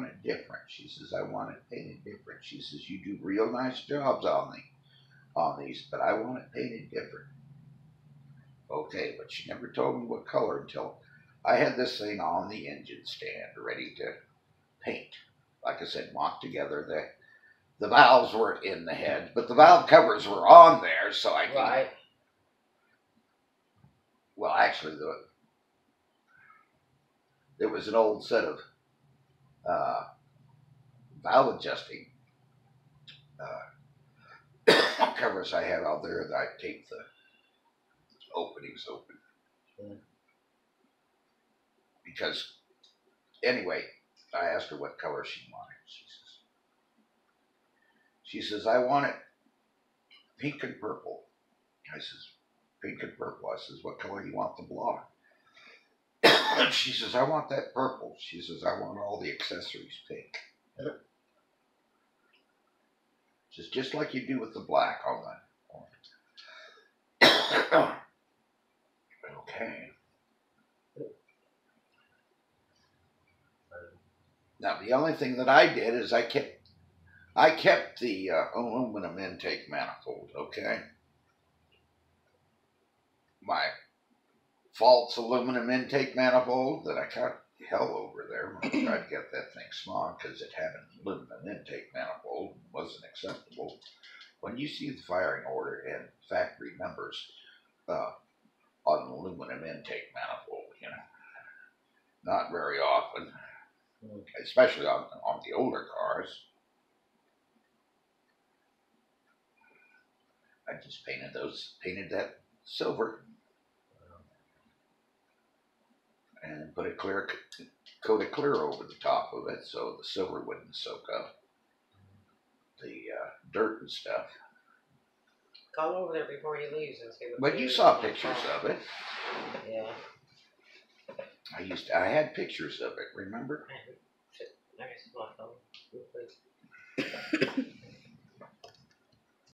it different. She says, I want it painted different. She says, you do real nice jobs on the on these, but I want it painted different. Okay, but she never told me what color until I had this thing on the engine stand ready to paint. Like I said, mocked together. The the valves weren't in the head, but the valve covers were on there, so I could. Right. Well, actually, the there was an old set of uh, valve adjusting uh, covers I had out there that I taped the openings open. Because, anyway, I asked her what color she wanted. She says, she says, I want it pink and purple. I says, pink and purple. I says, what color you want the block? She says, I want that purple. She says, I want all the accessories pink. Just just like you do with the black on the. okay. Now the only thing that I did is I kept, I kept the uh, aluminum intake manifold. Okay. My false aluminum intake manifold that I got hell over there when I tried to get that thing smog because it had an aluminum intake manifold and wasn't acceptable. When you see the firing order and factory numbers uh, on an aluminum intake manifold, you know, not very often, especially on on the older cars. I just painted those, painted that silver put a clear coat of clear over the top of it so the silver wouldn't soak up the uh, dirt and stuff. Call over there before he leaves and see what. But you saw pictures of it. Yeah. I used to, I had pictures of it. Remember? I, I